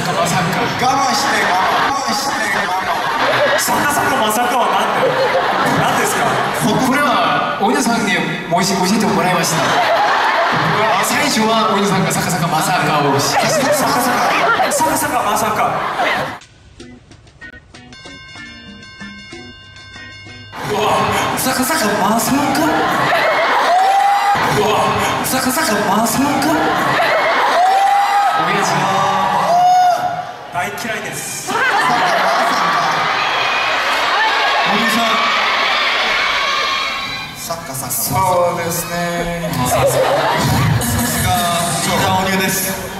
さかまさか我慢して我慢して我さかさかまさかは何だよ何ですかこれはお稲さんにも教えてもらいました最初はお稲さんがさかさかまさかをしさかさかさかまさかさかさかまさかさかさかまさか嫌いです。慢森さん。サッカサッカそうですねさすがリーダーお乳です